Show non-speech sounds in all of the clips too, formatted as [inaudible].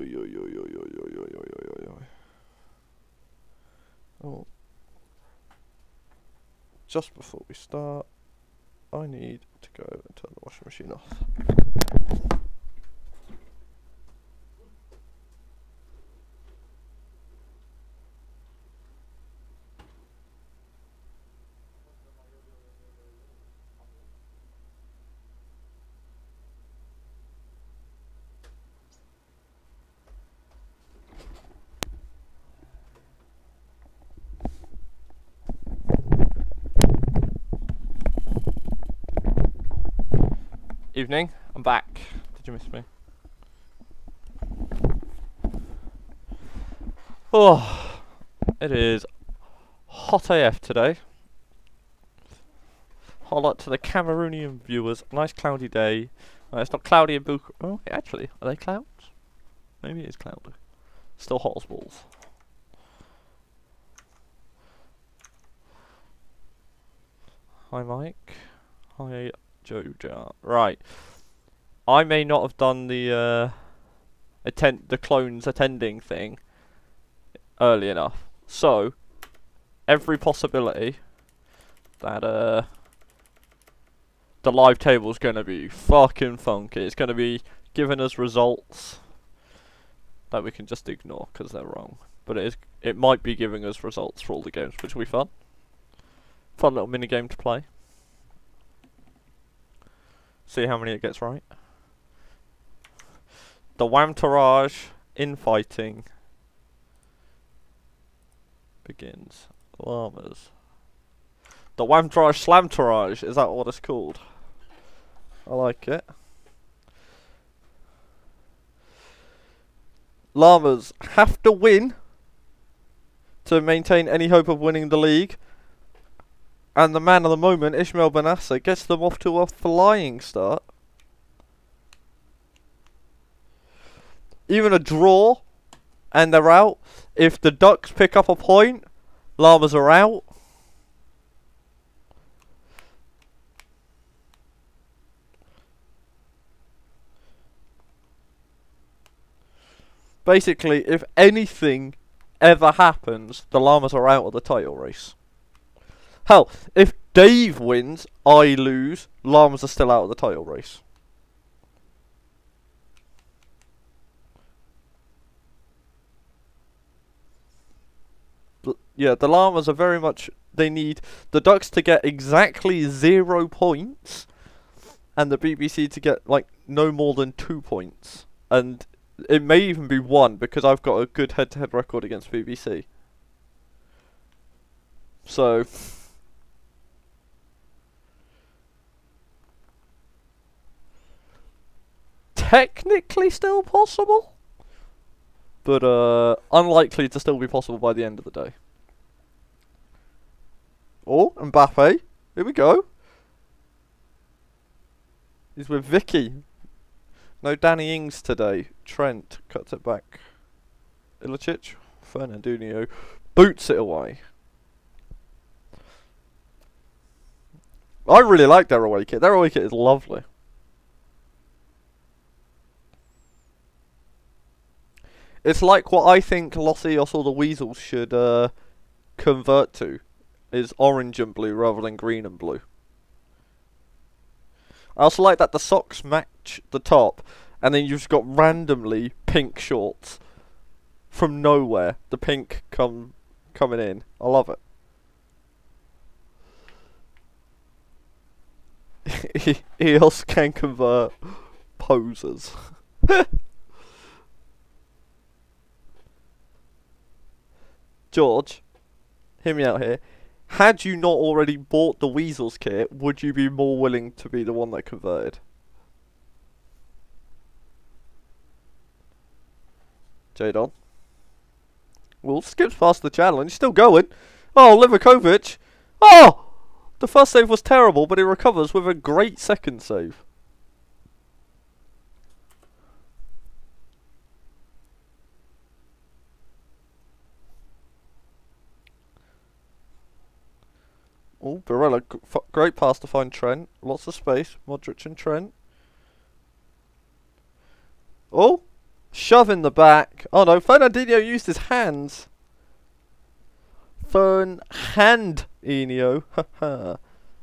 Oi, oi, oi, oi, oi, oi, oi, oi, oi, oi. Oh. Just before we start, I need to go and turn the washing machine off. Evening, I'm back. Did you miss me? Oh, it is hot AF today. Highlight to the Cameroonian viewers. Nice cloudy day. Uh, it's not cloudy in Bucharest. Oh, actually, are they clouds? Maybe it is cloudy. Still hot as balls. Hi, Mike. Hi, Joja. Right. I may not have done the uh, attend the clones attending thing early enough. So every possibility that uh the live table's gonna be fucking funky. It's gonna be giving us results that we can just ignore because they're wrong. But it is it might be giving us results for all the games, which will be fun. Fun little mini game to play. See how many it gets right. The Wamtarage infighting begins. Llamas. The Wamtarage Slamtarage, is that what it's called? I like it. Llamas have to win to maintain any hope of winning the league. And the man of the moment, Ishmael Bennacer, gets them off to a flying start. Even a draw, and they're out. If the Ducks pick up a point, Llamas are out. Basically, if anything ever happens, the Llamas are out of the title race. Hell, if Dave wins, I lose, Llamas are still out of the title race. Yeah, the Llamas are very much. They need the Ducks to get exactly zero points, and the BBC to get like no more than two points. And it may even be one because I've got a good head-to-head record against BBC. So. Technically still possible, but uh, unlikely to still be possible by the end of the day. Oh, Mbappe, here we go. He's with Vicky. No Danny Ings today. Trent cuts it back. Ilicic, Fernandinho boots it away. I really like their away kit. Their away kit is lovely. It's like what I think Los or the Weasels should uh, convert to is orange and blue rather than green and blue. I also like that the socks match the top and then you've got randomly pink shorts from nowhere. The pink come coming in. I love it. [laughs] Eos can convert posers. [laughs] George, hear me out here. Had you not already bought the Weasels kit, would you be more willing to be the one that converted? Jadon. Wolf skips past the challenge, and still going. Oh, Livakovic. Oh! The first save was terrible, but he recovers with a great second save. Oh, Barella, great pass to find Trent. Lots of space. Modric and Trent. Oh, Shove in the back. Oh no, Fernandinho used his hands. Fern hand Enio. Haha.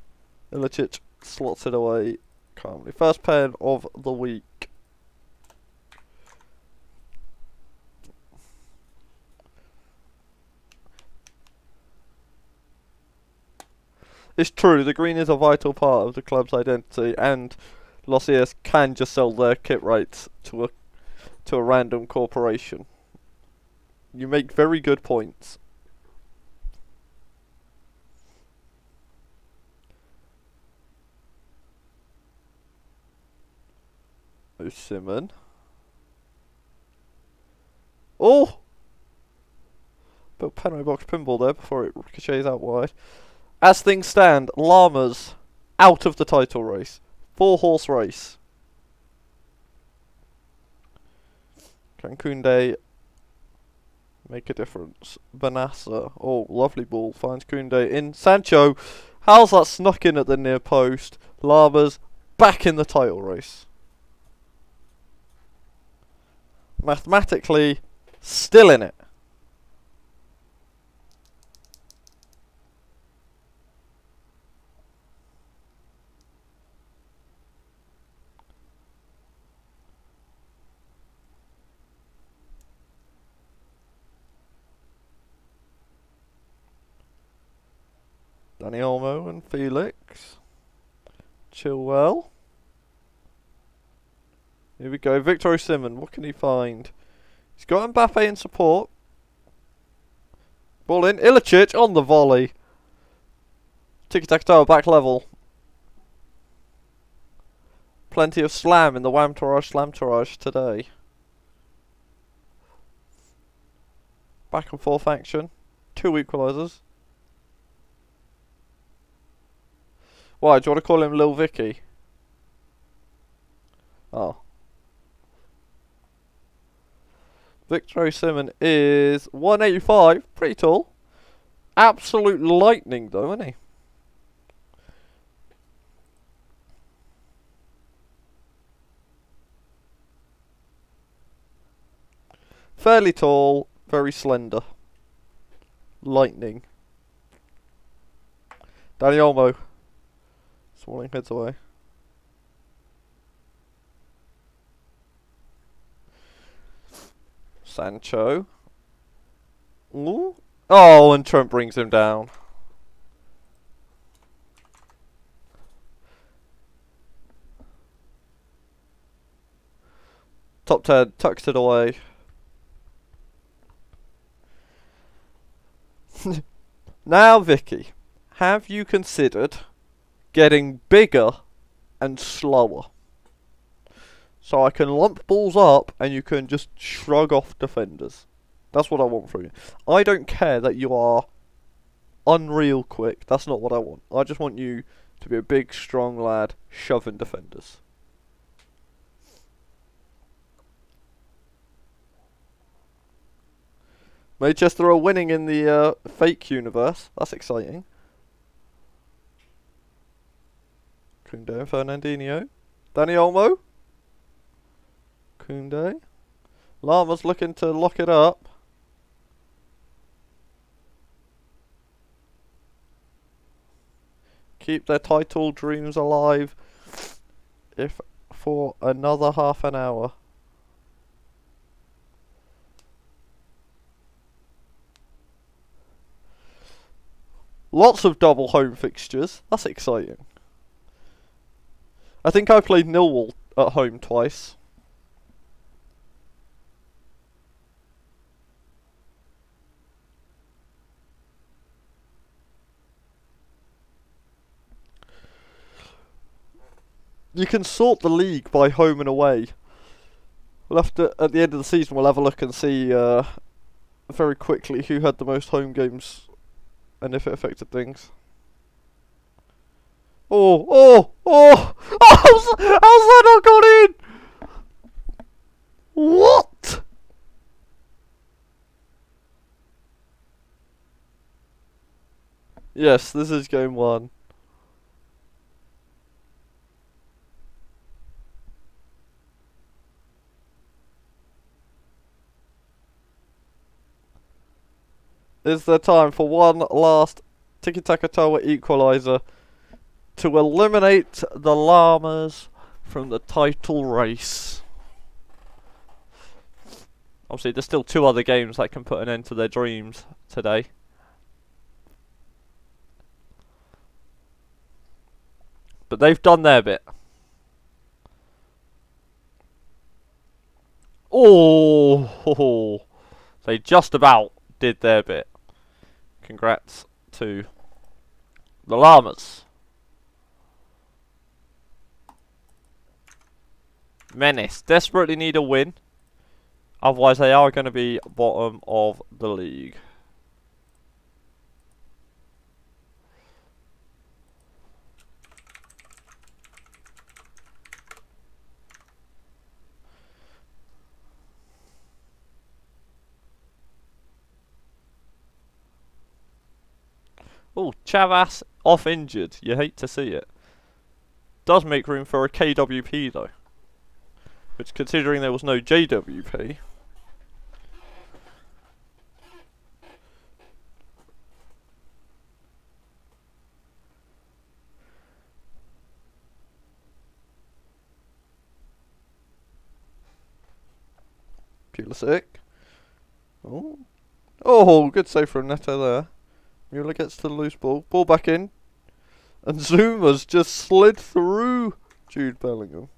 [laughs] Ilicic slots it away calmly. First pen of the week. It's true, the green is a vital part of the club's identity and Los can just sell their kit rights to a to a random corporation. You make very good points. Oh, Simon. Oh! But penalty box pinball there before it ricochets out wide. As things stand, Llamas out of the title race. Four horse race. Can Koundé make a difference? Bennacer. Oh, lovely ball. Finds Koundé in. Sancho. How's that snuck in at the near post? Llamas back in the title race. Mathematically, still in it. Dani Olmo and Felix. Chilwell. Here we go. Victor Osimhen. What can he find? He's got Mbappe in support. Ball in. Ilicic on the volley. Tiki-taka back level. Plenty of slam in the Wham Taraj Slam Taraj today. Back and forth action. Two equalisers. Why, do you want to call him Lil Vicky? Oh. Victor Osimhen is 185, pretty tall. Absolute lightning though, isn't he? Fairly tall, very slender. Lightning. Dani Olmo. Smalling heads away. Sancho. Ooh. Oh, and Trent brings him down. Top 10, tucks it away. [laughs] now, Vicky, have you considered getting bigger and slower? So I can lump balls up and you can just shrug off defenders. That's what I want from you. I don't care that you are unreal quick. That's not what I want. I just want you to be a big, strong lad shoving defenders. Manchester are winning in the uh, fake universe. That's exciting. Koundé Fernandinho. Dani Olmo. Koundé. Lama's looking to lock it up. Keep their title dreams alive if for another half an hour. Lots of double home fixtures. That's exciting. I think I played Millwall at home twice. you can sort the league by home and away. We'll have to at the end of the season we'll have a look and see uh, very quickly who had the most home games and if it affected things. Oh, oh, oh! how's, how's that not gone in? What? Yes, this is game one. Is the time for one last tiki-taka-tawa equaliser? To eliminate the Llamas from the title race. Obviously, there's still two other games that can put an end to their dreams today. But they've done their bit. Oh, [laughs] they just about did their bit. Congrats to the Llamas. Menace desperately need a win. Otherwise they are going to be bottom of the league. Oh, Chavas off injured. You hate to see it. Does make room for a KWP though. Which, considering there was no JWP... Pulisic. Oh. Oh, good save from Neto there. Mueller gets to the loose ball. Ball back in. And Zouma's just slid through Jude Bellingham.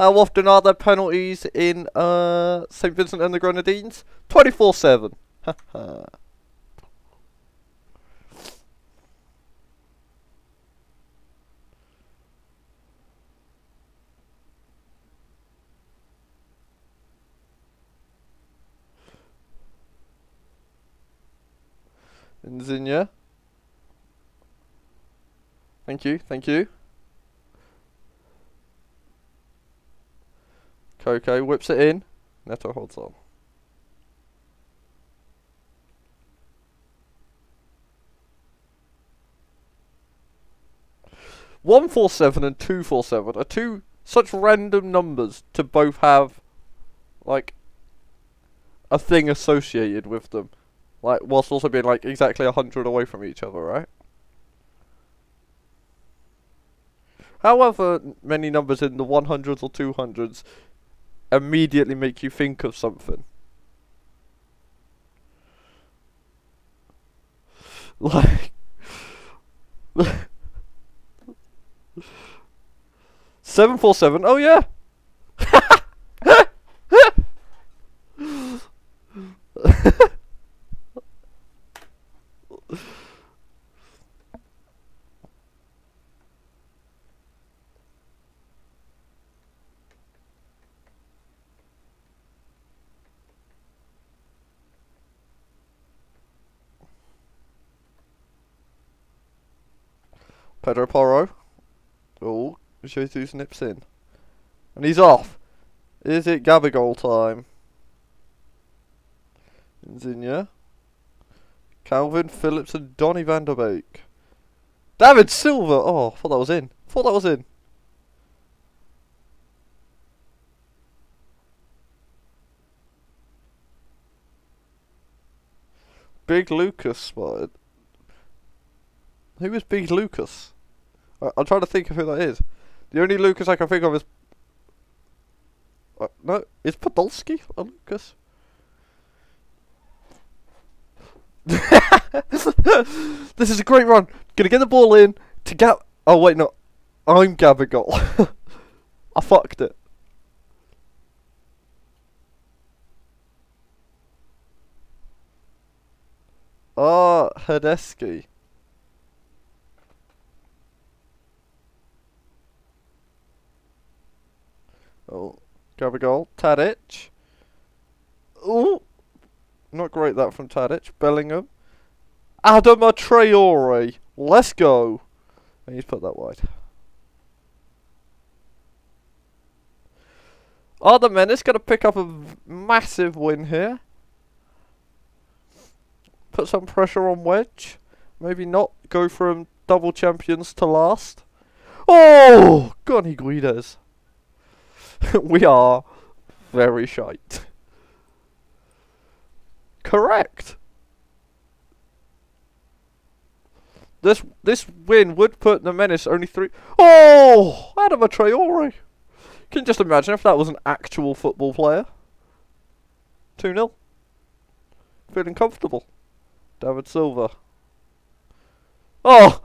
How often are there penalties in uh, St. Vincent and the Grenadines? 24-7. Insigne. Thank you, thank you. Coco whips it in. Neto holds on. One four seven and two four seven are two such random numbers to both have like a thing associated with them. Like whilst also being like exactly a hundred away from each other, right? However many numbers in the 100s or 200s immediately make you think of something. [laughs] Like [laughs] seven four seven. Oh yeah. Pedro Porro. Oh, Jesus nips in. And he's off. Is it Gabigol time? Insigne. Kalvin Phillips and Donny van de Beek. David Silva! Oh, I thought that was in. I Thought that was in. Big Lucas spotted. Who is Big Lucas? I I'm trying to think of who that is. The only Lucas I can think of is... Uh, no, is Podolski a Lucas? [laughs] this is a great run. Gonna get the ball in to get... Oh wait, no. I'm Gabigol. [laughs] I fucked it. Oh, Ah, oh, Hradecky. Oh, Gabigol. Tadic. Oh, Not great that from Tadic. Bellingham. Adama Traore. Let's go. And he's put that wide. Are the Menace going to pick up a massive win here? Put some pressure on Wedge. Maybe not go from double champions to last. Oh! Goni Guides. [laughs] we are very shite. Correct. This this win would put the Menace only three. Oh, Adama Traore. Can you just imagine if that was an actual football player? 2 0. Feeling comfortable. David Silva. Oh!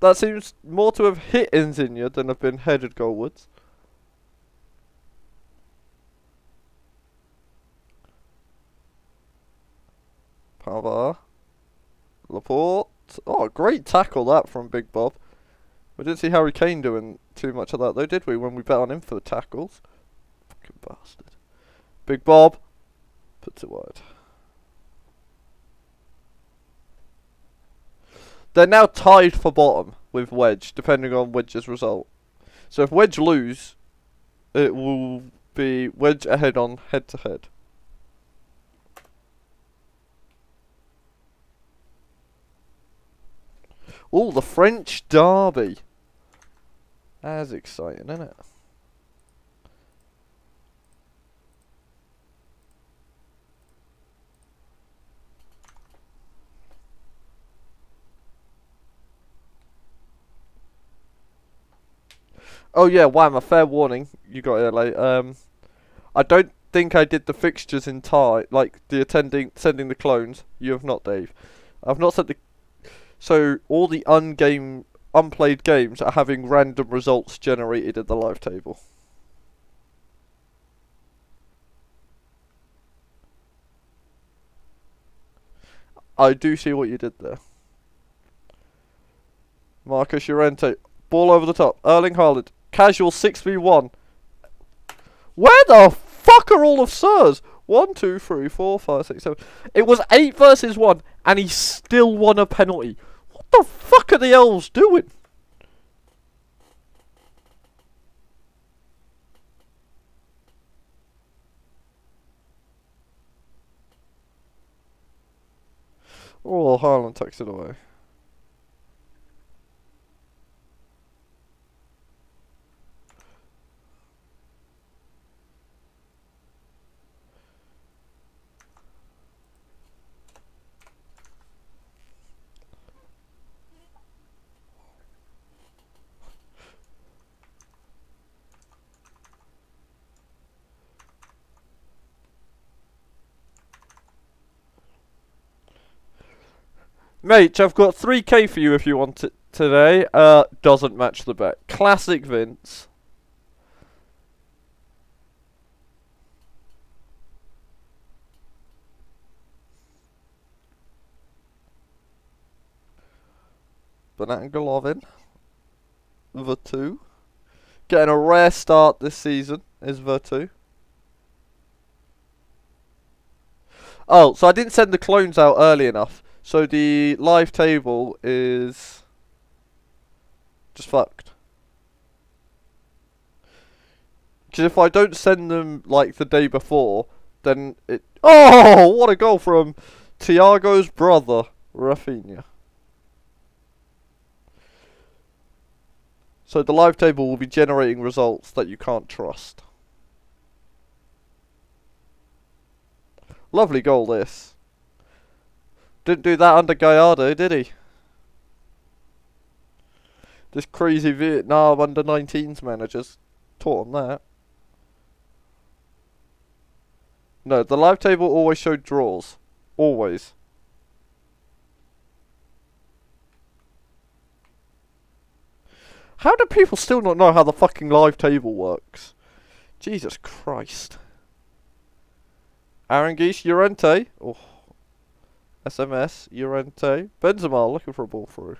That seems more to have hit Insigne than have been headed goalwards. Pavard. Laporte. Oh, great tackle that from Big Bob. We didn't see Harry Kane doing too much of that though, did we, when we bet on him for the tackles? Fucking bastard. Big Bob. Puts it wide. They're now tied for bottom with Wedge, depending on Wedge's result. So if Wedge lose, it will be Wedge ahead on head to head. Oh, the French derby. That's exciting, isn't it? Oh yeah, wham! A fair warning. You got it late. Um, I don't think I did the fixtures in time, like the attending, sending the clones. You have not, Dave. I've not sent the. So all the ungame, unplayed games are having random results generated at the live table. I do see what you did there. Marcus Llorente, ball over the top. Erling Haaland, Casual 6v1. Where the fuck are all of Sirs? 1, 2, 3, 4, 5, 6, 7. It was 8 versus 1, and he still won a penalty. What the fuck are the elves doing? Oh, Haaland takes it away. Mate, I've got 3k for you if you want it today. Uh, doesn't match the bet. Classic Vince. Banana Golovin. Two. Getting a rare start this season is Vertu. Oh, so I didn't send the clones out early enough. So the live table is just fucked. Because if I don't send them like the day before, then it. [laughs] Oh, what a goal from Thiago's brother, Rafinha. So the live table will be generating results that you can't trust. Lovely goal, this. Didn't do that under Gallardo, did he? This crazy Vietnam under 19s managers taught him that. No, the live table always showed draws. Always. How do people still not know how the fucking live table works? Jesus Christ. Aranguiz Llorente. Oh. SMS, Llorente, Benzema looking for a ball through.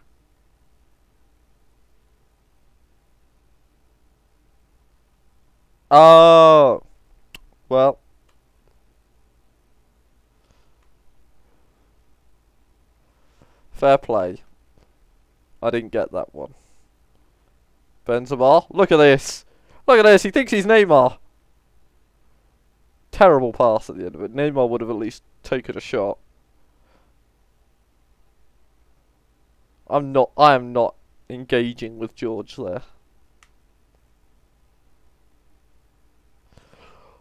Oh, well. Fair play. I didn't get that one. Benzema, look at this. Look at this, he thinks he's Neymar. Terrible pass at the end of it. Neymar would have at least taken a shot. I'm not. I am not engaging with George there.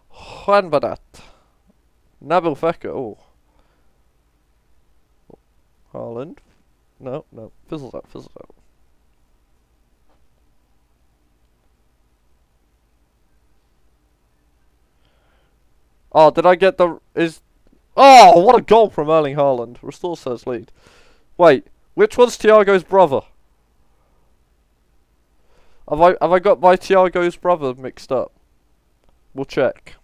Juan Badat. Nabil Fekir. Oh. Haaland. No, no. Fizzles out, fizzles out. Oh, did I get the... Is... Oh, what a goal from Erling Haaland. Restore says lead. Wait, which one's Thiago's brother? Have I have I got my Thiago's brother mixed up? We'll check.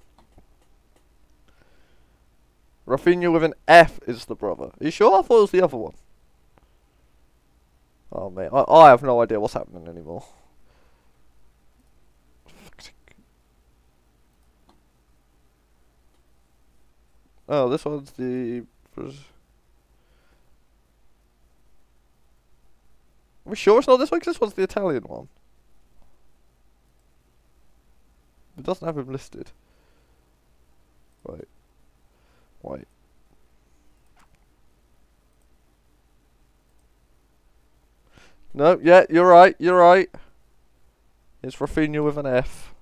Rafinha with an F is the brother. Are you sure? I thought it was the other one. Oh man, I, I have no idea what's happening anymore. Oh, this one's the. We sure it's not this one? Because this one's the Italian one. It doesn't have him listed. Wait. Wait. No, yeah, you're right, you're right. It's Rafinha with an F.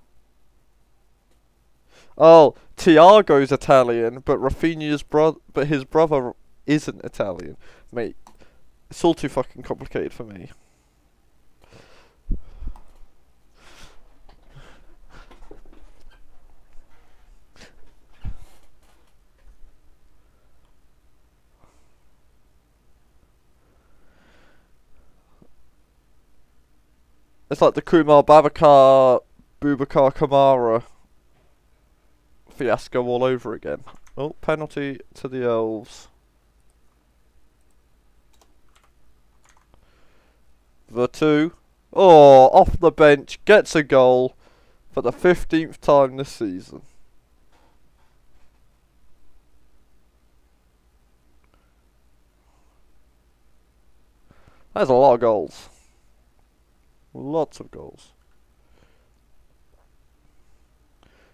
Oh, Thiago's Italian, but Rafinha's brother, but his brother isn't Italian. Mate, it's all too fucking complicated for me. It's like the Kumar Babakar Boubacar Kamara fiasco all over again. Oh, penalty to the Elves. The two. Oh, off the bench, gets a goal for the 15th time this season. That's a lot of goals. Lots of goals.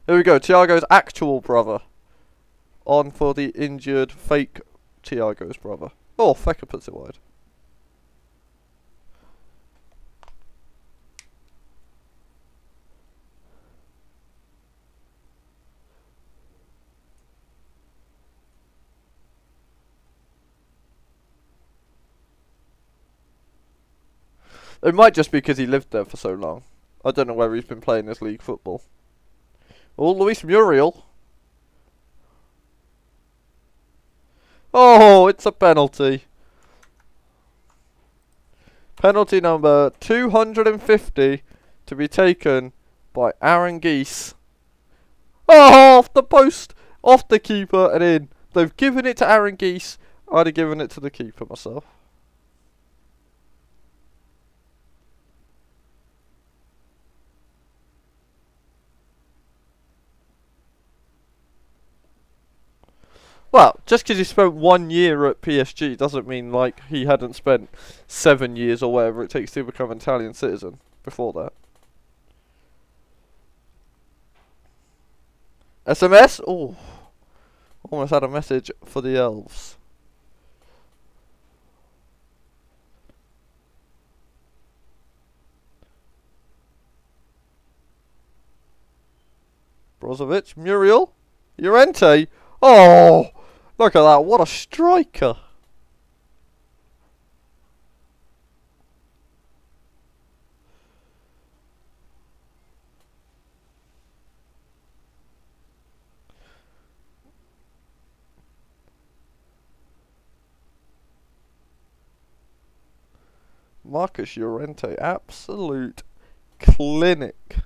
Here we go, Thiago's actual brother. On for the injured fake Thiago's brother. Oh, Fekir puts it wide. It might just be because he lived there for so long. I don't know whether he's been playing this league football. Oh, Luis Muriel. Oh, it's a penalty. Penalty number 250 to be taken by Aaron Geese. Oh, off the post, off the keeper and in. They've given it to Aaron Geese. I'd have given it to the keeper myself. Well, just because he spent one year at PSG doesn't mean like he hadn't spent seven years or whatever it takes to become an Italian citizen before that. SMS? Oh, almost had a message for the elves. Brozovic, Muriel, Llorente. Oh! Look at that, what a striker! Marcus Llorente, absolute clinic.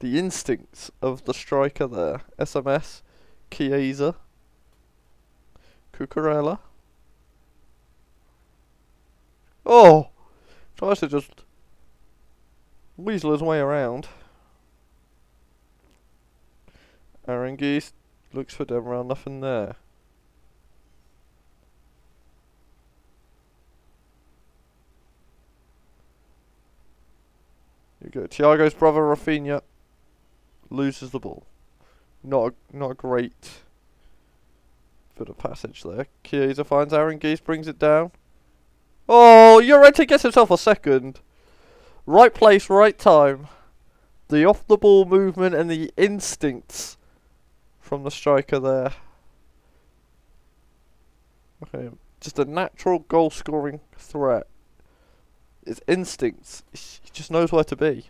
The instincts of the striker there. SMS. Chiesa, Cucurella. Oh! Tries to just weasel his way around. Aranguiz looks for Demirel, nothing there. You go. Thiago's brother Rafinha loses the ball. Not not great bit of passage there. Chiesa finds Aaron Geese, brings it down. Oh, Llorente gets himself a second. Right place, right time. the off the ball movement and the instincts from the striker there. Okay, just a natural goal scoring threat. His instincts, he just knows where to be.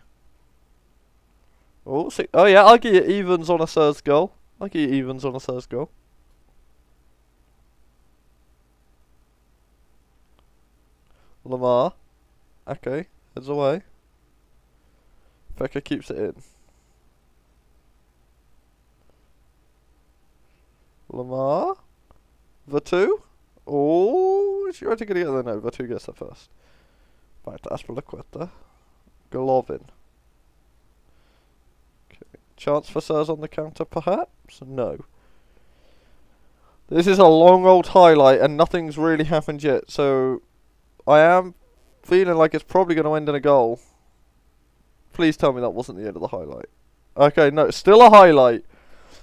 Oh, see, oh yeah, I'll give you evens on a Sirs goal. I'll give you evens on a Sirs goal. Lamar. Okay, heads away. Becker keeps it in. Lamar. Vatu. Oh, is she already to get there? No, Vatu gets there first. Back to Azpilicueta. Golovin. Chance for Sirs on the counter, perhaps? No. This is a long old highlight and nothing's really happened yet, so I am feeling like it's probably going to end in a goal. Please tell me that wasn't the end of the highlight. Okay, no, still a highlight.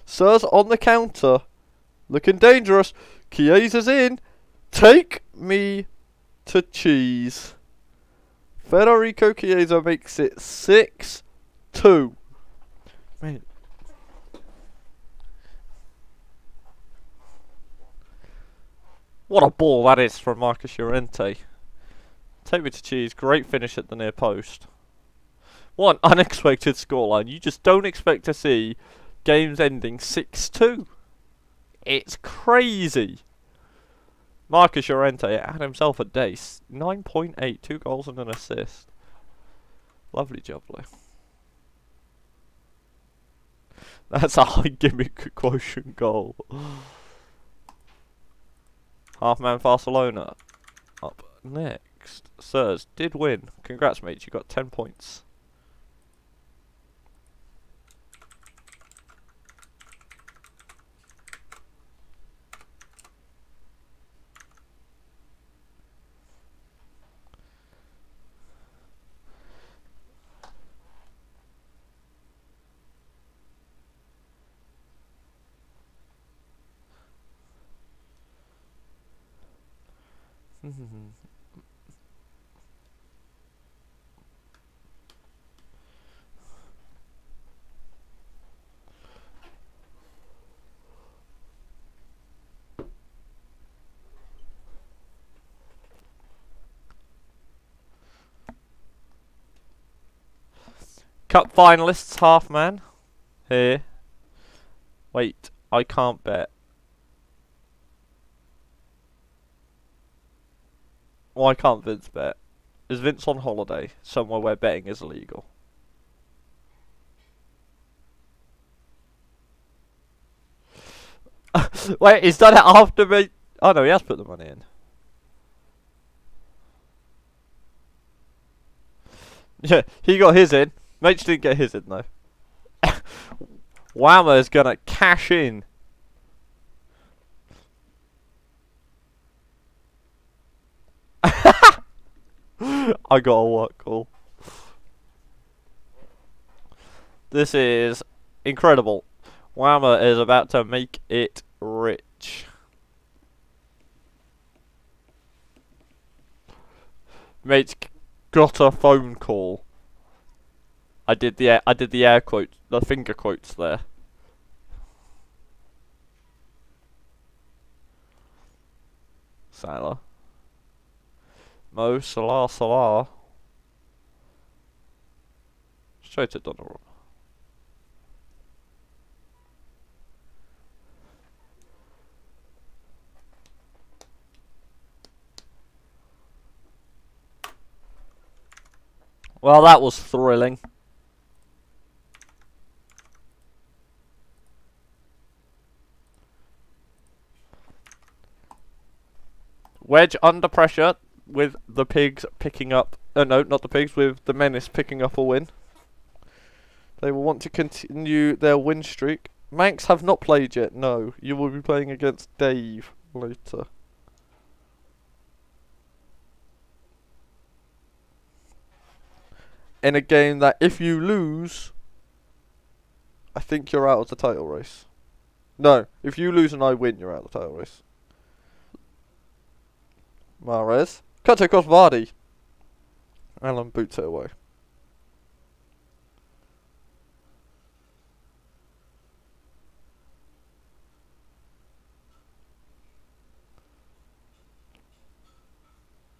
Sirs on the counter. Looking dangerous. Chiesa's in. Take me to cheese. Federico Chiesa makes it 6-2. Man. What a ball that is from Marcus Llorente. Take me to cheese. Great finish at the near post. What an [laughs] unexpected scoreline. You just don't expect to see games ending 6-2. It's crazy. Marcus Llorente had himself a day. 9.8, two goals and an assist. Lovely job, Lou. That's a high gimmick quotient goal. Half man Barcelona. Up next Sirs did win. Congrats, mates. You got 10 points. Cup finalists, half man. Here. Wait, I can't bet. Why can't Vince bet? Is Vince on holiday somewhere where betting is illegal? [laughs] Wait, he's done it after me. Oh no, he has put the money in. [laughs] Yeah, he got his in. Mitch didn't get his in though. [laughs] Whammer is gonna cash in. [laughs] I got a work call. This is incredible. Whammer is about to make it rich. Mate's got a phone call. I did the air, I did the air quotes, the finger quotes there. Salah. Mo Salah Salah. Straight to Donnarumma. Well, that was thrilling. Wedge under pressure with the pigs picking up. Uh, no, not the pigs, with the menace picking up a win. They will want to continue their win streak. Manx have not played yet, no. You will be playing against Dave later. In a game that if you lose, I think you're out of the title race. No, if you lose and I win, you're out of the title race. Mares. cut across Vardy. Alan boots it away.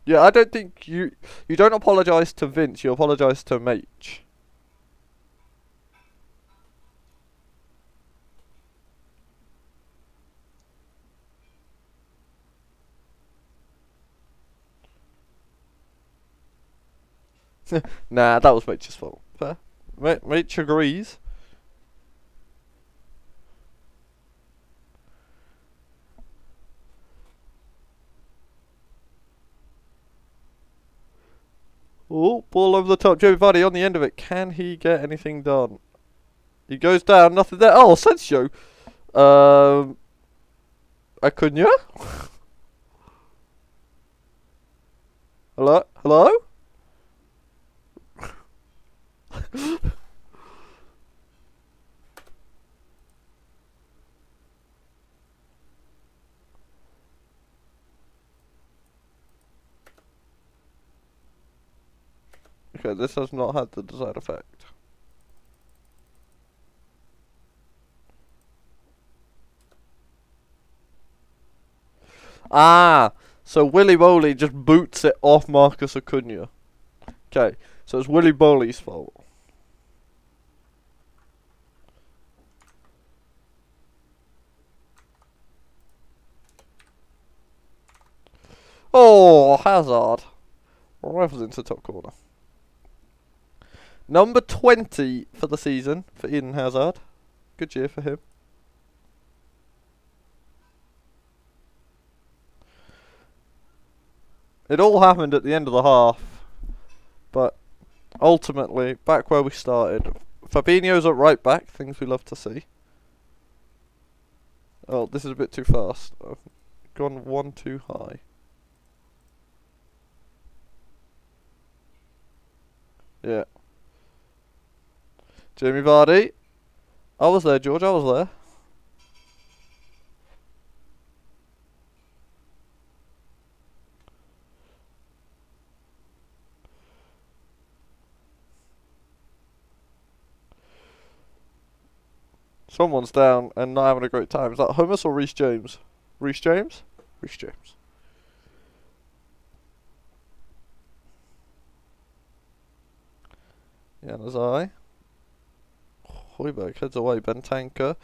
Yeah, I don't think you you don't apologise to Vince, you apologise to Mate. [laughs] nah, that was Mach's fault. Fair. Mach agrees. Oh, ball over the top. Joe Vardy on the end of it. Can he get anything done? He goes down. Nothing there. Oh, Asensio. Um, Acuna? [laughs] Hello? Hello? Okay, this has not had the desired effect. Ah, so Willy Boly just boots it off Marcus Acuna. Okay, so it's Willy Boly's fault. Oh, Hazard. Rifles into the top corner. Number 20 for the season for Eden Hazard. Good year for him. It all happened at the end of the half. But ultimately, back where we started. Fabinho's at right back, things we love to see. Oh, this is a bit too fast. I've gone one too high. Yeah. Jamie Vardy. I was there, George. I was there. Someone's down and not having a great time. Is that Hummus or Reece James? Reece James? Reece James. Januzaj. Højbjerg heads away. Bentancur.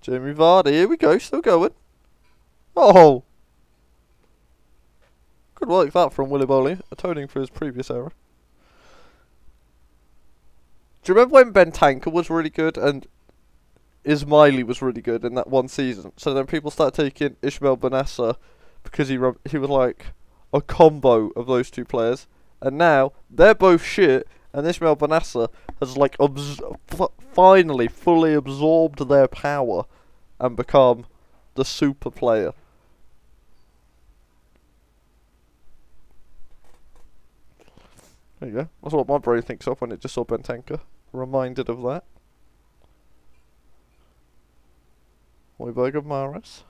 Jamie Vardy. Here we go. Still going. Oh! Good work that from Willy Boly, atoning for his previous error. Do you remember when Bentancur was really good and Ismaili was really good in that one season? So then people started taking Ismael Bennacer because he he was like a combo of those two players. And now they're both shit, and Ismael Bennacer has like finally fully absorbed their power and become the super player. There you go. That's what my brain thinks of when it just saw Bentancur. Reminded of that. Højbjerg of Maris.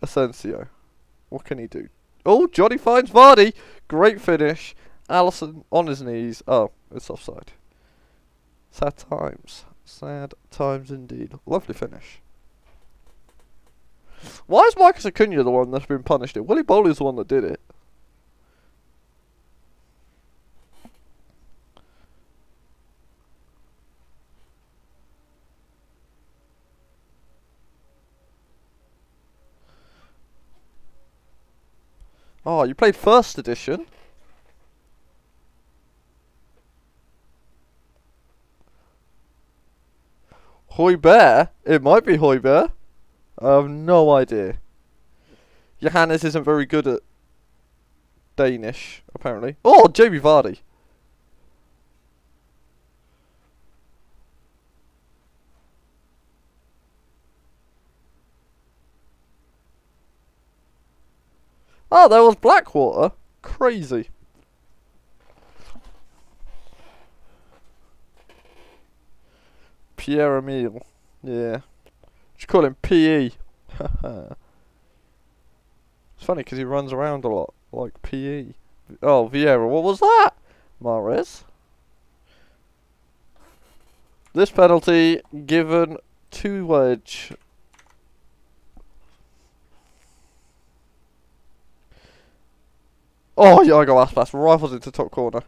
Asensio. What can he do? Oh, Johnny finds Vardy. Great finish. Alisson on his knees. Oh, it's offside. Sad times. Sad times indeed. Lovely finish. Why is Marcus Acuna the one that's been punished? It Willy Boly's the one that did it. Oh, you played first edition? Højbjerg? It might be Højbjerg. I have no idea. Johannes isn't very good at Danish, apparently. Oh, Jamie Vardy. Oh, there was Blackwater. Crazy. Pierre Emile. Yeah. Just call him PE. [laughs] it's funny because he runs around a lot. Like PE. Oh, Vieira. What was that? Mahrez. This penalty given to Wedge. Oh, yeah, I got Iago Aspas rifles into top corner.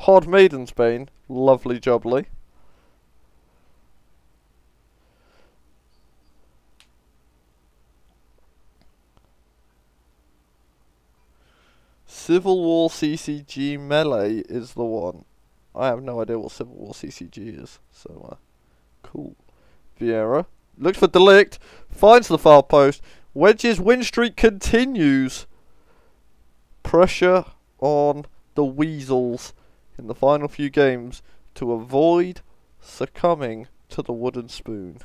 Hard maiden Spain. Lovely jubbly. Civil War CCG Melee is the one. I have no idea what Civil War CCG is, so uh, cool. Vieira looks for De Ligt, finds the far post. Wedge's win streak continues. Pressure on the Weasels in the final few games to avoid succumbing to the wooden spoon.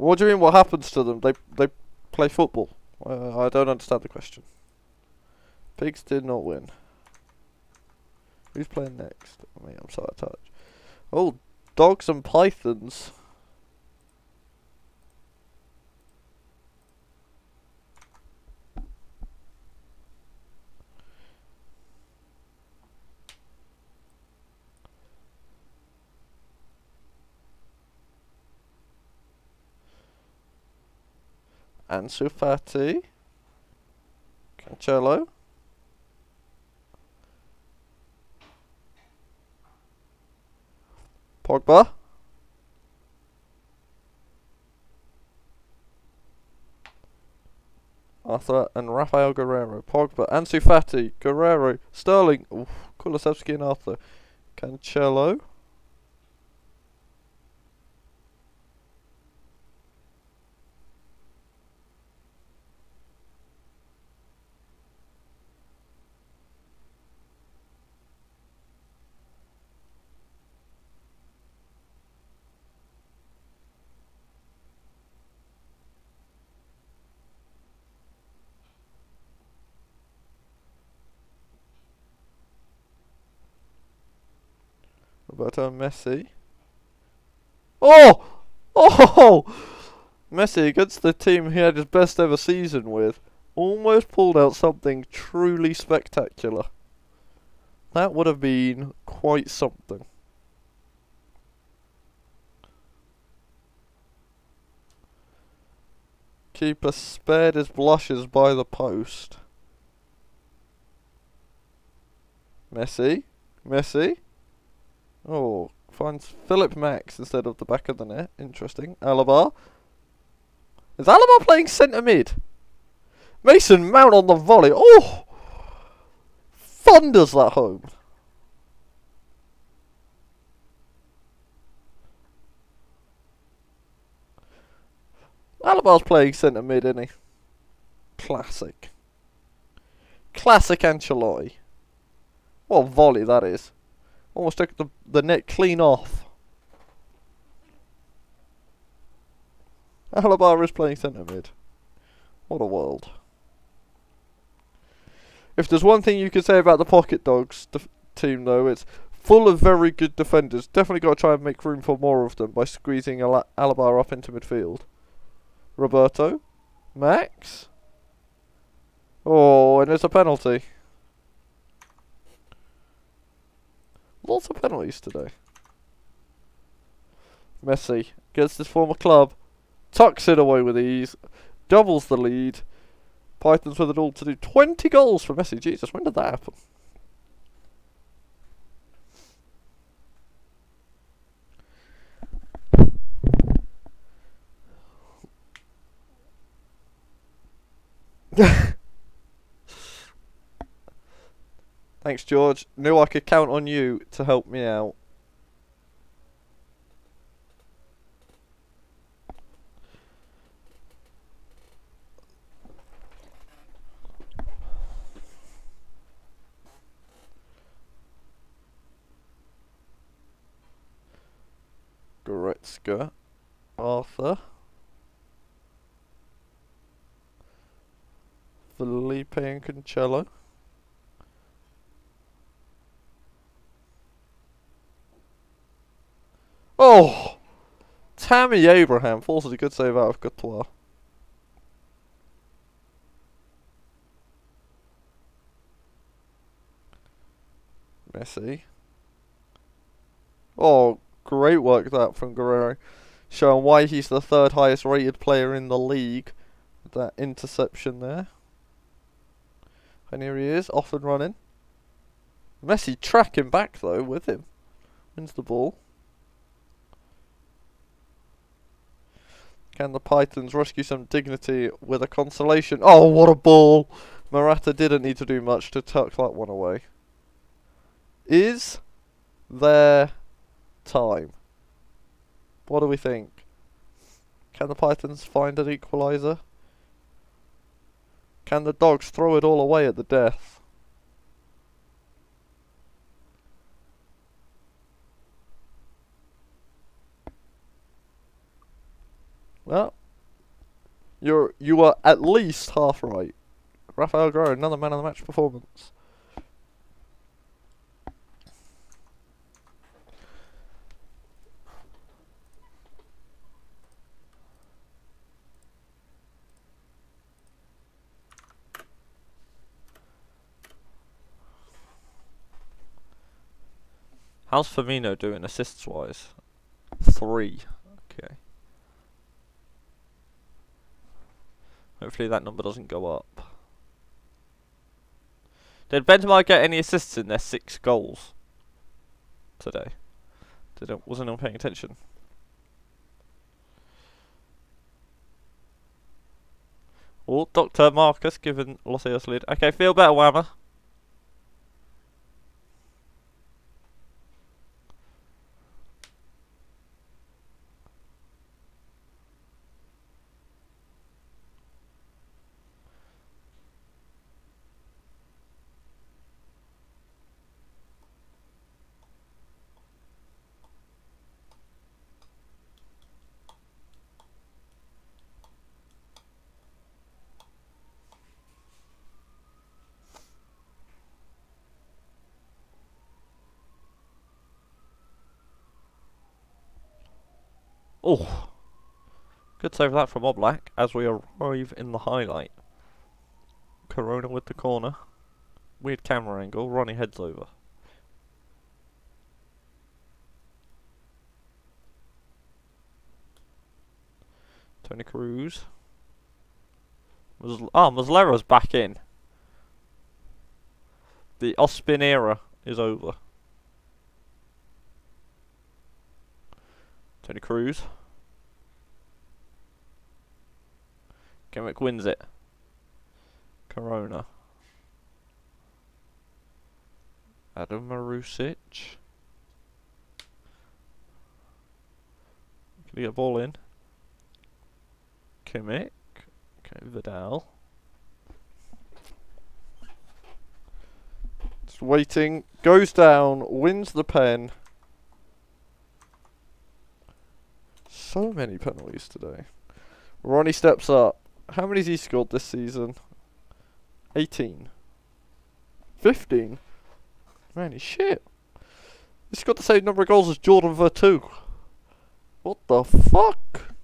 What do you mean? What happens to them? They they play football. Uh, I don't understand the question. Pigs did not win. Who's playing next? I mean, I'm sorry, touch. Oh, dogs and pythons. Ansu Fati. Cancelo. Pogba. Arthur and Rafael Guerreiro. Pogba, Ansu Fati, Guerreiro, Sterling, Oof, and Arthur. Cancelo. Roberto Messi. Oh! Oh! Messi against the team he had his best ever season with almost pulled out something truly spectacular. That would have been quite something. Keeper spared his blushes by the post. Messi. Messi. Oh, finds Philipp Max instead of the back of the net. Interesting. Alaba. Is Alaba playing centre mid? Mason Mount on the volley. Oh! Thunders that home. Alaba's playing centre mid, isn't he? Classic. Classic Ancelotti. What volley that is. Almost took the, the net clean off. Alaba is playing centre mid. What a world. If there's one thing you could say about the Pocket Dogs team, though, it's full of very good defenders. Definitely got to try and make room for more of them by squeezing Al Alaba up into midfield. Roberto. Max. Oh, and there's a penalty. Lots of penalties today. Messi gets his former club, tucks it away with ease, doubles the lead. Pythons with it all to do 20 goals for Messi. Jesus, when did that happen? [laughs] Thanks, George. Knew I could count on you to help me out. Goretzka. Arthur. Felipe and Cancelo. Oh! Tammy Abraham forces a good save out of Courtois. Messi. Oh, great work that from Guerreiro. Showing why he's the third highest rated player in the league. That interception there. And here he is, off and running. Messi tracking back though with him. Wins the ball. Can the Pythons rescue some dignity with a consolation? Oh, what a ball! Morata didn't need to do much to tuck that one away. Is there time? What do we think? Can the Pythons find an equaliser? Can the dogs throw it all away at the death? Well, you're you are at least half right. Rafael Guerreiro, another man of the match performance. How's Firmino doing assists wise? Three. Okay. Hopefully that number doesn't go up. Did Benzema get any assists in their six goals today? Did it, wasn't anyone paying attention? Oh, Dr. Marcus given Los Angeles lead. Okay, feel better, Whammer. Oh, good save that from Oblak as we arrive in the highlight. Corona with the corner. Weird camera angle. Ronnie heads over. Toni Kroos. Ah, Muslera's back in. The Ospin era is over. Toni Kroos. Kimmich wins it. Corona. Adam Marusic. Can he get a ball in? Kimmich. Okay, Vidal. Just waiting. Goes down. Wins the pen. So many penalties today. Ronnie steps up. How many has he scored this season? 18. 15. Man, he's shit. He's got the same number of goals as Jordan Veretout. What the fuck?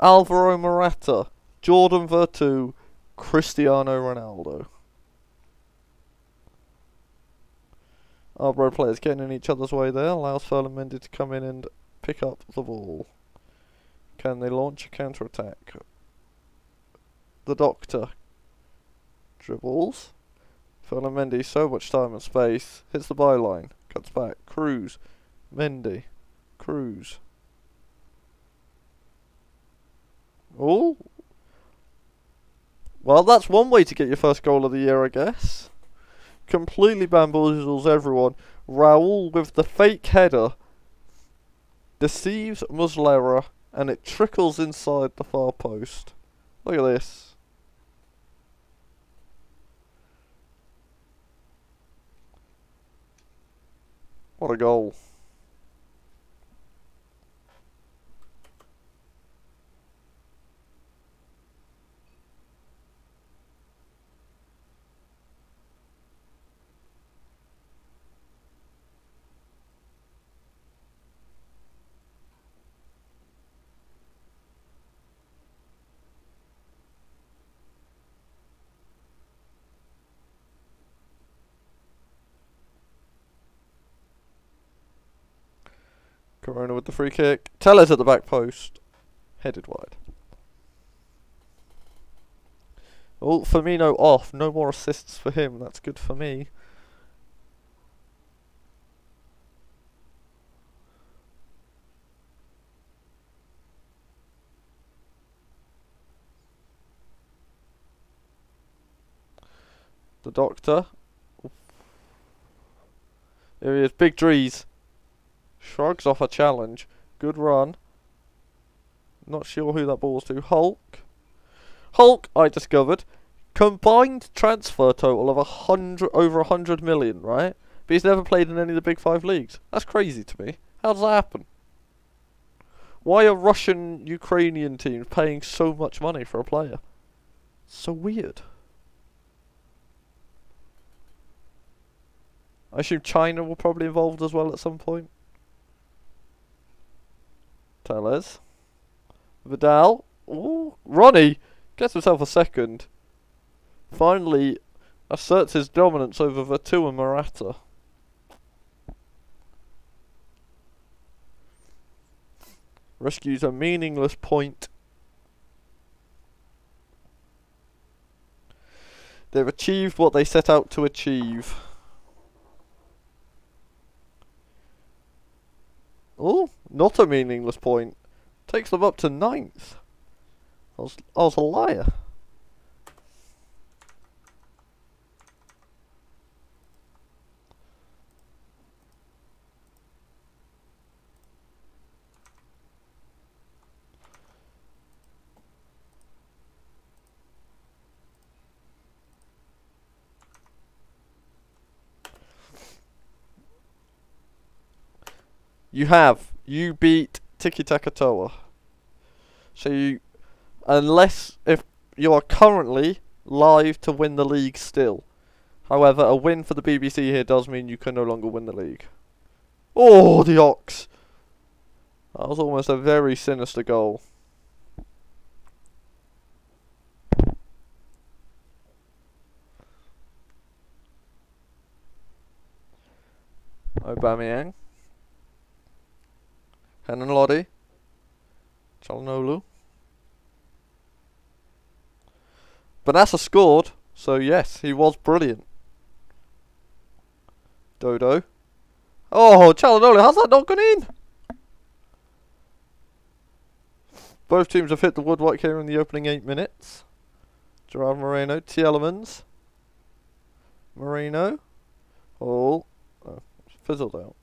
Alvaro Morata, Jordan Veretout, Cristiano Ronaldo. Our bro players getting in each other's way there, allows Ferland Mendy to come in and pick up the ball. Can they launch a counterattack? The Doctor dribbles. Ferland Mendy, so much time and space. Hits the byline. Cuts back. Kroos. Mendy. Kroos. Oh. Well, that's one way to get your first goal of the year, I guess completely bamboozles everyone. Raul with the fake header deceives Muslera and it trickles inside the far post. Look at this. What a goal. Corona with the free kick. Tellez at the back post. Headed wide. Oh, Firmino off. No more assists for him. That's good for me. The doctor. Here he is. Big Drees. Shrugs off a challenge. Good run. Not sure who that ball's to. Hulk. Hulk, I discovered, combined transfer total of a hundred over a hundred million, right? But he's never played in any of the big five leagues. That's crazy to me. How does that happen? Why are Russian Ukrainian teams paying so much money for a player? So weird. I assume China will probably involved as well at some point. Tellez. Vidal. Ooh, Ronnie gets himself a second. Finally asserts his dominance over Veretout and Morata. Rescues a meaningless point. They've achieved what they set out to achieve. Oh, not a meaningless point. Takes them up to ninth. I was, I was a liar. You have. You beat Tiki Taka Toa. So you, unless if you are currently live to win the league still. However, a win for the BBC here does mean you can no longer win the league. Oh, the Ox! That was almost a very sinister goal. Aubameyang. Renan Lodi. Calhanoglu. Bennacer scored, so yes, he was brilliant. Dodo. Oh, Calhanoglu, how's that not gone in? Both teams have hit the woodwork here in the opening eight minutes. Gerard Moreno, Tielemans. Moreno. Oh, oh fizzled out.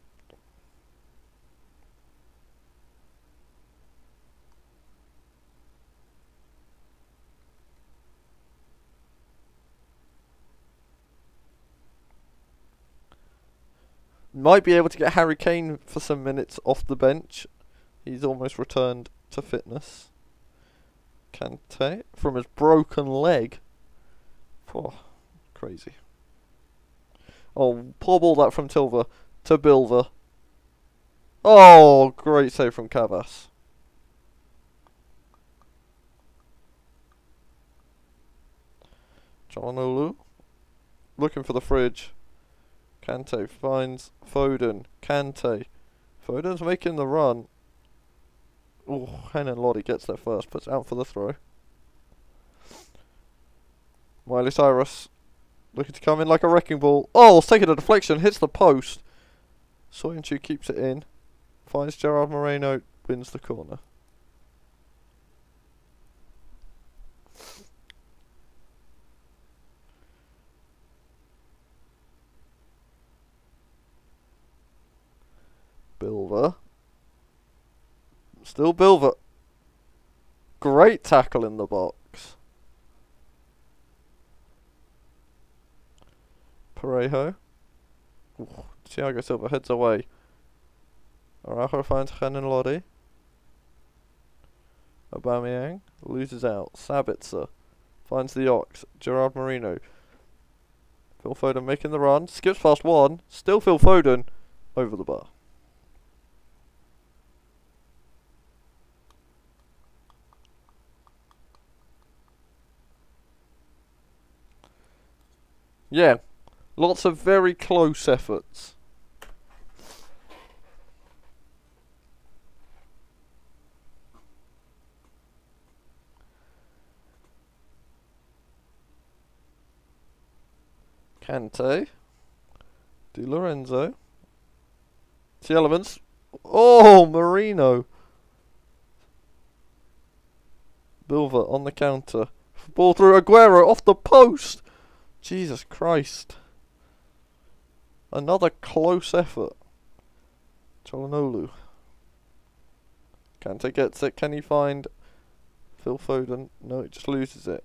Might be able to get Harry Kane for some minutes off the bench. He's almost returned to fitness. Kante from his broken leg. Oh, crazy. Oh, poor ball that from Tilver to Bilva. Oh, great save from Cavas. Calhanoglu looking for the fridge. Kante finds Foden. Kante. Foden's making the run. Oh, Renan Lodi gets there first, puts out for the throw. Miley Cyrus looking to come in like a wrecking ball. Oh, it's taking a deflection, hits the post. Soyuncu keeps it in. Finds Gerard Moreno, wins the corner. Still Bilver. Great tackle in the box. Parejo. Ooh, Thiago Silva heads away. Araujo finds Renan Lodi. Aubameyang loses out. Sabitzer finds the Ox. Gerard Moreno. Phil Foden making the run. Skips past one. Still Phil Foden over the bar. Yeah, lots of very close efforts. Kante. Di Lorenzo. Tielemans. Oh, Moreno. Bilva on the counter. Ball through Aguero off the post. Jesus Christ. Another close effort. Calhanoglu. Kante gets it. Can he find Phil Foden? No, he just loses it.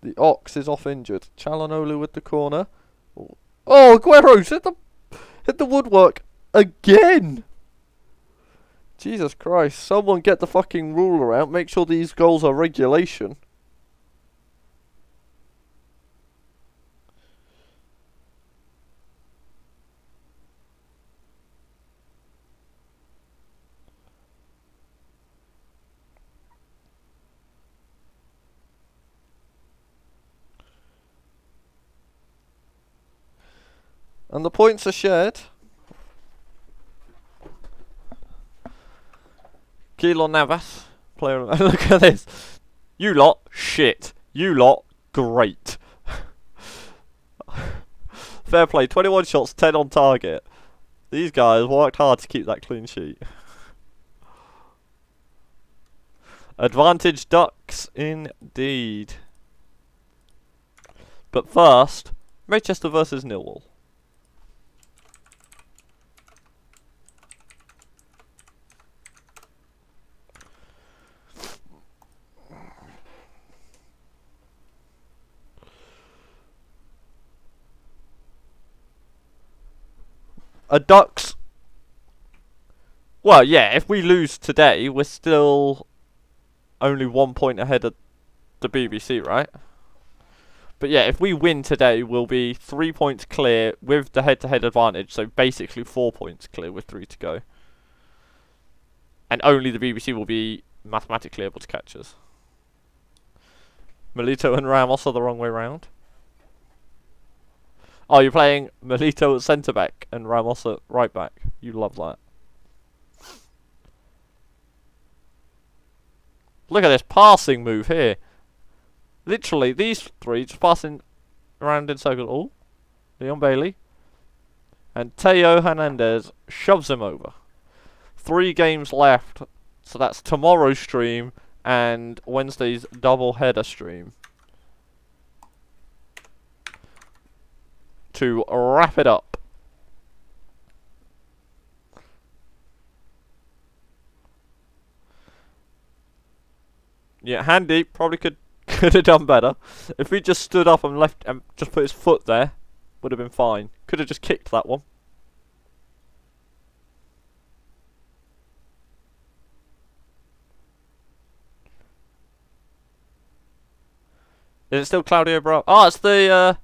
The Ox is off injured. Calhanoglu with the corner. Oh, Aguero's hit the hit the woodwork again. Jesus Christ! Someone get the fucking ruler out. Make sure these goals are regulation. And the points are shared. Keylor Navas, player. [laughs] Look at this. You lot, shit. You lot, great. [laughs] Fair play. 21 shots, 10 on target. These guys worked hard to keep that clean sheet. Advantage Ducks, indeed. But first, Manchester versus Newell. A Ducks. Well, yeah, if we lose today, we're still only one point ahead of the BBC, right? But yeah, if we win today, we'll be three points clear with the head-to-head -head advantage. So basically four points clear with three to go. And only the BBC will be mathematically able to catch us. Milito and Ramos are the wrong way round. Oh, you're playing Milito at centre back and Ramos at right back. You love that. Look at this passing move here. Literally, these three just passing around in circles. Oh, Leon Bailey. And Theo Hernandez shoves him over. Three games left. So that's tomorrow's stream and Wednesday's double header stream. To wrap it up. Yeah, Handy probably could [laughs] could have done better. If he just stood up and left and just put his foot there, would have been fine. Could have just kicked that one. Is it still Claudio Bro? Oh, it's the uh,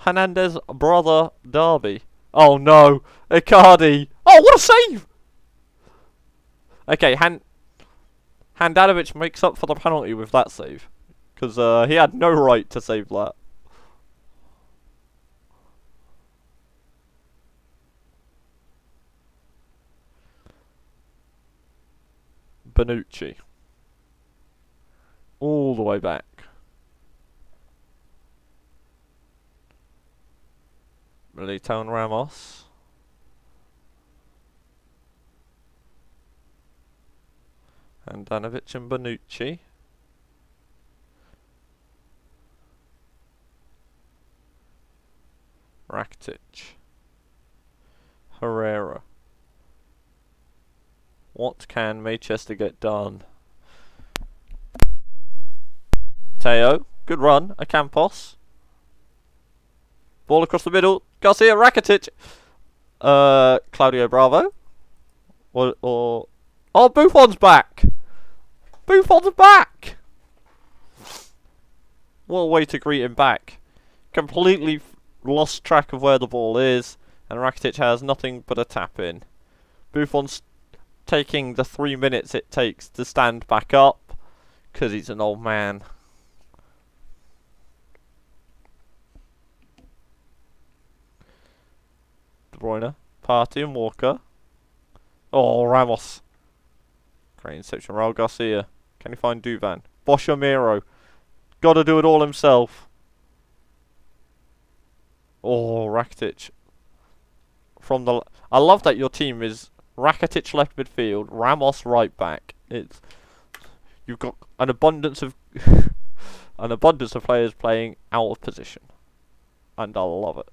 Hernandez brother Derby. Oh no, Icardi. Oh, what a save! Okay, Han Handanovic makes up for the penalty with that save. Because uh, he had no right to save that. Bonucci. All the way back. And Ramos. Handanovic and Bonucci. Rakitic. Herrera. What can Manchester get done? Theo. Good run. A Campos. Ball across the middle. Garcia Rakitic. Uh, Claudio Bravo. Or, or oh, Buffon's back. Buffon's back. What a way to greet him back. Completely lost track of where the ball is, and Rakitic has nothing but a tap in. Buffon's taking the three minutes it takes to stand back up, because he's an old man. Bruyne, Partey and Walker. Oh, Ramos. Great interception. Raul Garcia. Can he find Duvan? Boshamiro. Gotta do it all himself. Oh, Rakitic. From the... I love that your team is Rakitic left midfield, Ramos right back. It's... You've got an abundance of... [laughs] an abundance of players playing out of position. And I love it.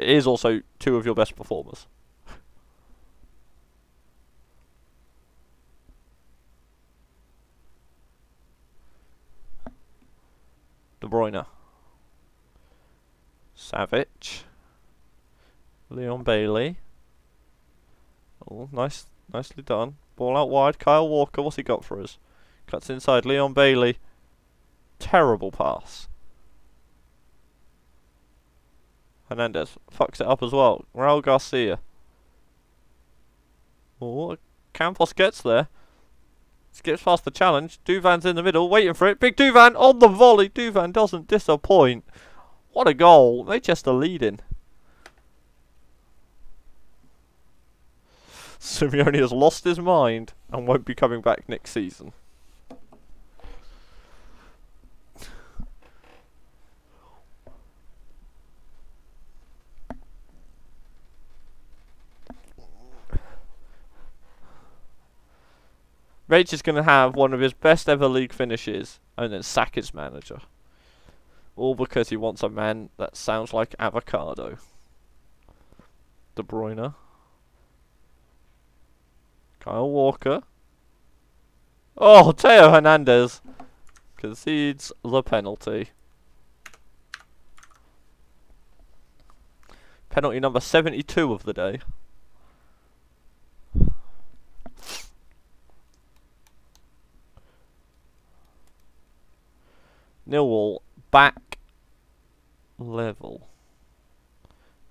Is also two of your best performers. De Bruyne. Savage. Leon Bailey. Oh, nice, nicely done. Ball out wide. Kyle Walker, what's he got for us? Cuts inside. Leon Bailey. Terrible pass. Hernandez fucks it up as well. Raul Garcia. Oh, Campos gets there. Skips past the challenge. Duvan's in the middle, waiting for it. Big Duvan on the volley. Duvan doesn't disappoint. What a goal. Manchester leading. [laughs] Simeone has lost his mind and won't be coming back next season. Rach is going to have one of his best ever league finishes and then sack his manager. All because he wants a man that sounds like avocado. De Bruyne. Kyle Walker. Oh, Theo Hernandez concedes the penalty. Penalty number 72 of the day. Millwall back level.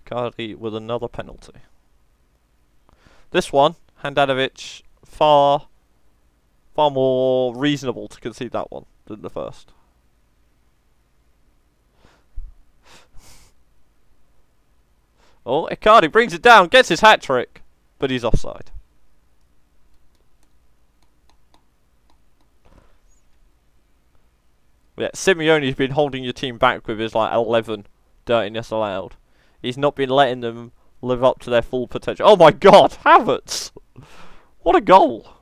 Cardi with another penalty. This one, Handanovic, far, far more reasonable to concede that one than the first. [laughs] oh, Icardi brings it down, gets his hat trick, but he's offside. Yeah, Simeone's been holding your team back with his like 11 dirtiness allowed. He's not been letting them live up to their full potential. Oh my god, Havertz! What a goal!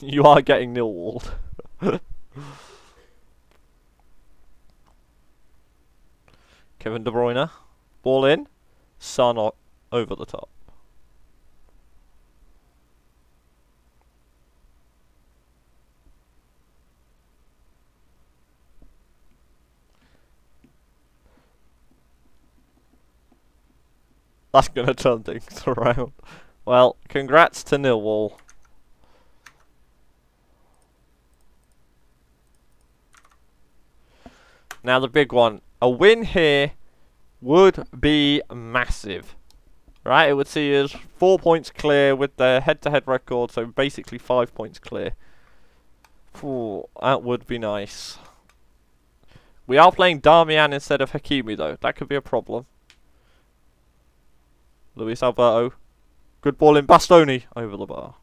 [laughs] you are getting nil walled. [laughs] Kevin De Bruyne. Ball in. Son over the top. That's going [laughs] to turn things [laughs] around. Well, congrats to Millwall. Now the big one. A win here would be massive. Right, it would see us four points clear with the head-to-head -head record, so basically five points clear. Ooh, that would be nice. We are playing Darmian instead of Hakimi, though. That could be a problem. Luis Alberto. Good ball in Bastoni over the bar.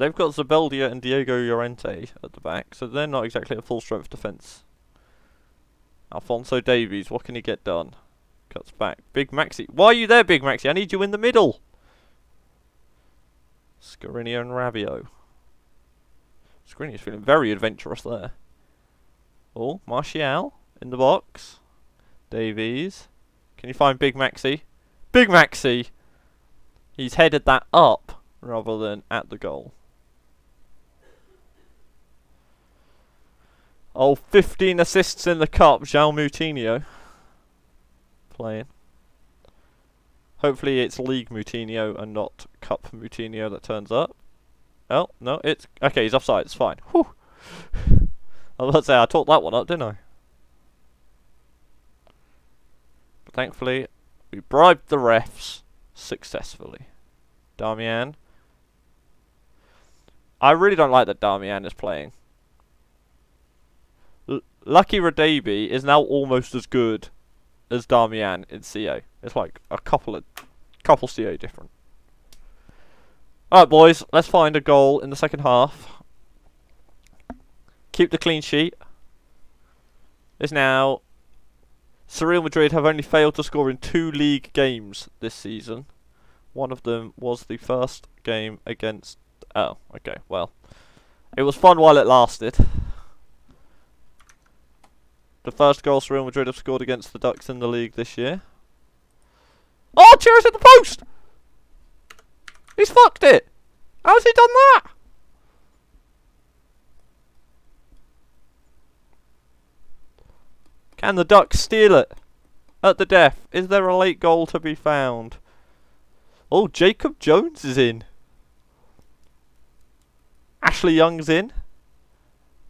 But they've got Zubeldia and Diego Llorente at the back, so they're not exactly a full strength defence. Alphonso Davies, what can he get done? Cuts back. Big Maxi. Why are you there, Big Maxi? I need you in the middle. Skriniar and Rabiot. Skriniar's feeling very adventurous there. Oh, Martial in the box. Davies. Can you find Big Maxi? Big Maxi! He's headed that up rather than at the goal. Oh, 15 assists in the cup, João Moutinho. Playing. Hopefully it's League Moutinho and not Cup Moutinho that turns up. Oh, no, it's... Okay, he's offside, it's fine. Whew. I was about to say, I talked that one up, didn't I? But thankfully, we bribed the refs successfully. Damian. I really don't like that Damian is playing. Lucky Radabi is now almost as good as Damian in CA. It's like a couple of couple CA different. Alright boys, let's find a goal in the second half. Keep the clean sheet. Is now Real Madrid have only failed to score in two league games this season. One of them was the first game against Oh, okay, well. It was fun while it lasted. The first goal Real Madrid have scored against the Ducks in the league this year. Oh, Chiri's at the post! He's fucked it! How's he done that? Can the Ducks steal it? At the death, is there a late goal to be found? Oh, Jacob Jones is in. Ashley Young's in.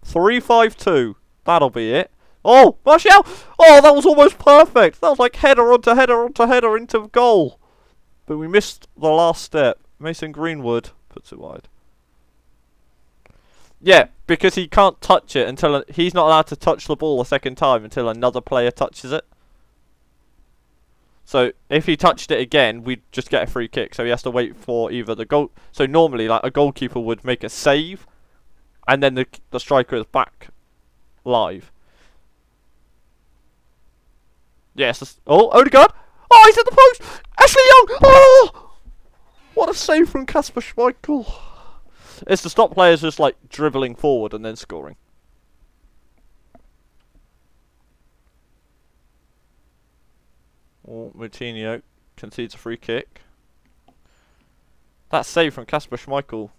3-5-2. That'll be it. Oh, Martial! Oh, that was almost perfect. That was like header onto header onto header into goal. But we missed the last step. Mason Greenwood puts it wide. Yeah, because he can't touch it until he's not allowed to touch the ball a second time until another player touches it. So if he touched it again, we'd just get a free kick. So he has to wait for either the goal. So normally, like a goalkeeper would make a save, and then the the striker is back live. Yes. Oh, Odegaard. Oh, he's at the post. Ashley Young. Oh, what a save from Kasper Schmeichel. It's to stop players just like dribbling forward and then scoring. Oh, Moutinho concedes a free kick. That save from Kasper Schmeichel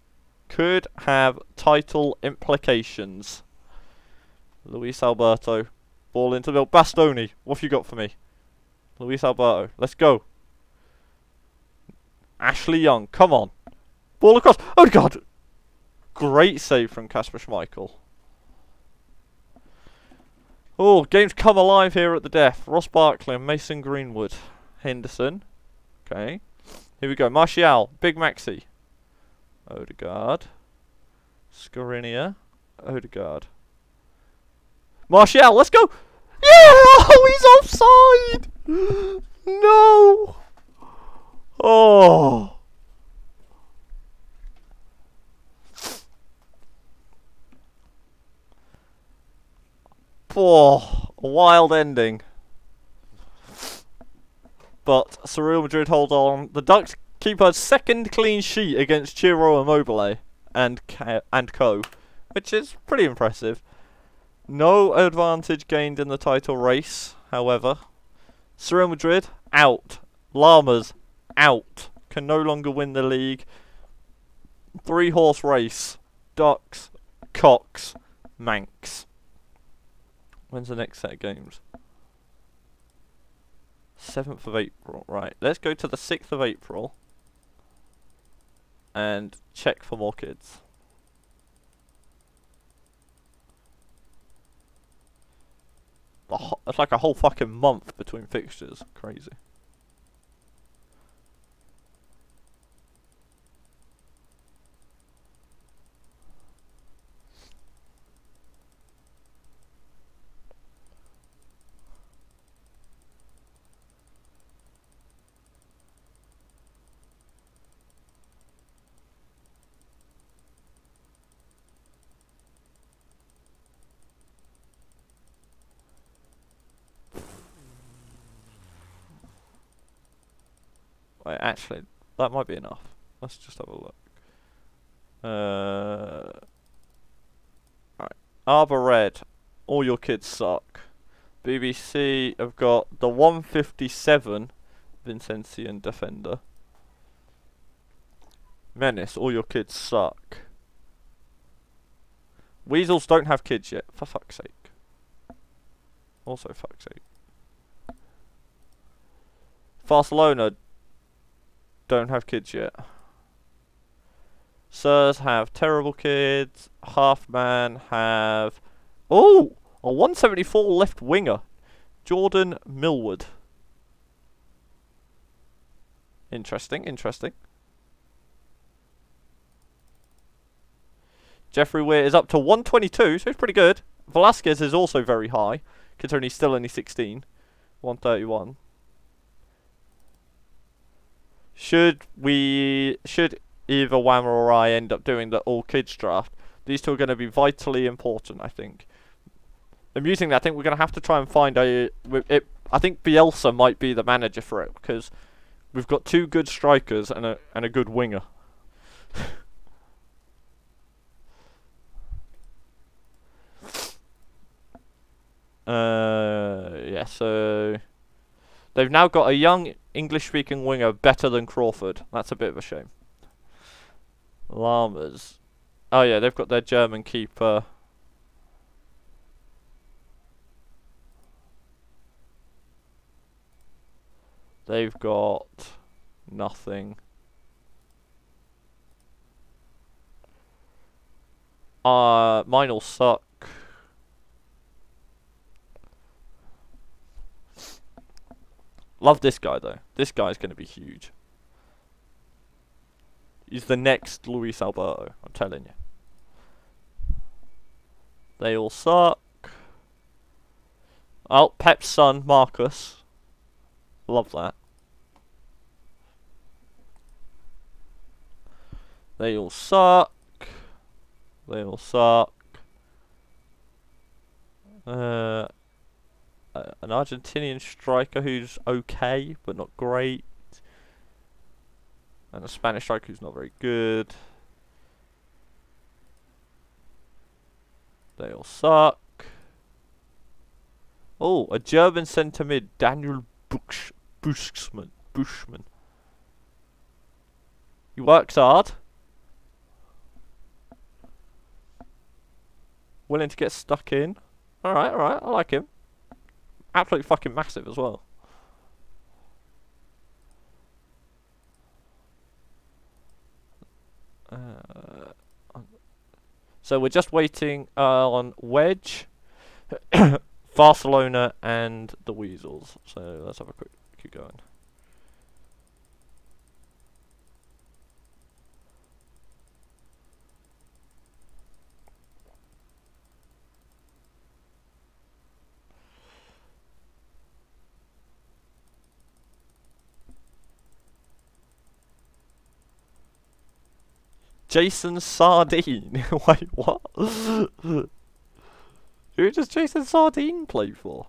could have title implications. Luis Alberto. Ball into the Bastoni. What have you got for me? Luis Alberto. Let's go. Ashley Young. Come on. Ball across. Oh, God. Great save from Kasper Schmeichel. Oh, game's come alive here at the death. Ross Barkley and Mason Greenwood. Henderson. Okay. Here we go. Martial. Big Maxi. Odegaard. Skriniar. Odegaard. Martial, let's go! Yeah! [laughs] He's offside! No! Oh! Oh, a wild ending. But Real Madrid hold on. The Ducks keep a second clean sheet against Ciro Immobile and and co, which is pretty impressive. No advantage gained in the title race, however. Real Madrid out. Llamas out. Can no longer win the league. Three horse race. Ducks, Cox, Manx. When's the next set of games? 7th of April. Right, let's go to the 6th of April and check for more kids. It's like a whole fucking month between fixtures. Crazy. Wait, actually, that might be enough. Let's just have a look. Uh, right. Arbor Red, all your kids suck. BBC have got the 157 Vincentian Defender. Menace, all your kids suck. Weasels don't have kids yet, for fuck's sake. Also fuck's sake. Barcelona don't have kids yet. Sirs have terrible kids. Half Man have Oh, a 174 left winger, Jordan Millward. Interesting, interesting. Jeffrey Weir is up to 122, so he's pretty good. Velasquez is also very high, considering he's still only 16. 131. Should we, should either Whammer or I end up doing the all kids draft, these two are going to be vitally important, I think. Amusingly, I think we're going to have to try and find a. It, I think Bielsa might be the manager for it because we've got two good strikers and a and a good winger. [laughs] uh, yeah. So they've now got a young English-speaking winger better than Crawford. That's a bit of a shame. Llamas. Oh yeah, they've got their German keeper. They've got nothing. Uh, mine'll suck. Love this guy though. This guy's going to be huge. He's the next Luis Alberto, I'm telling you. They all suck. Oh, Pep's son, Marcus. Love that. They all suck. They all suck. Uh, an Argentinian striker who's okay, but not great. And a Spanish striker who's not very good. They all suck. Oh, a German centre mid, Daniel Bush, Bushman. Bushman. He works hard. Willing to get stuck in. Alright, alright, I like him. Absolutely fucking massive as well. Uh, so we're just waiting uh, on Wedge, [coughs] Barcelona, and the Weasels. So let's have a quick keep going. Jason Sardine. [laughs] Wait, what? Who does Jason Sardine play for?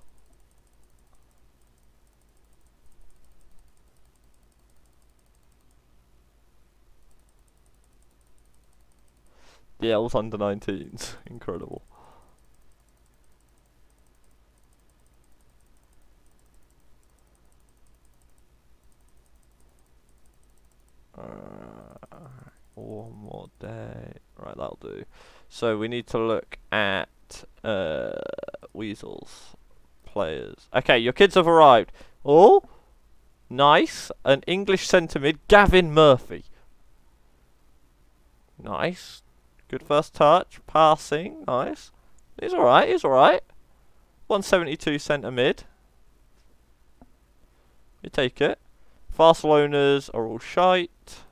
Yeah, was under 19s. [laughs] Incredible. One more day. Right, that'll do. So we need to look at uh, Weasels players. Okay, your kids have arrived. Oh, nice. An English centre mid, Gavin Murphy. Nice. Good first touch. Passing. Nice. He's alright. He's alright. 172 centre mid. You take it. Barcelona's are all shite.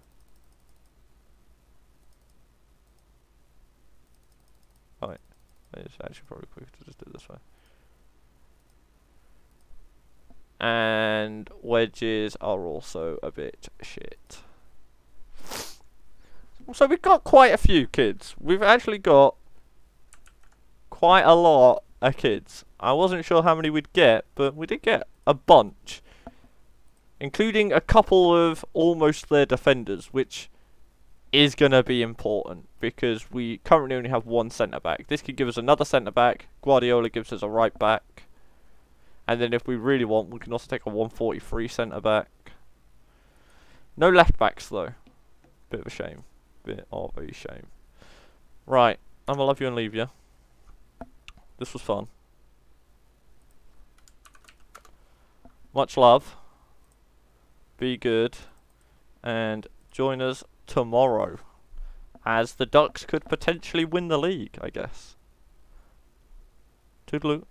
It's actually probably quicker to just do it this way. And wedges are also a bit shit. So we've got quite a few kids. We've actually got quite a lot of kids. I wasn't sure how many we'd get, but we did get a bunch. Including a couple of almost their defenders, which is going to be important because we currently only have one centre back. This could give us another centre back. Guardiola gives us a right back. And then if we really want, we can also take a 143 centre back. No left backs though. Bit of a shame. Bit of a shame. Right, I'm gonna love you and leave you. This was fun. Much love. Be good. And join us tomorrow. As the Ducks could potentially win the league, I guess. Toodaloo.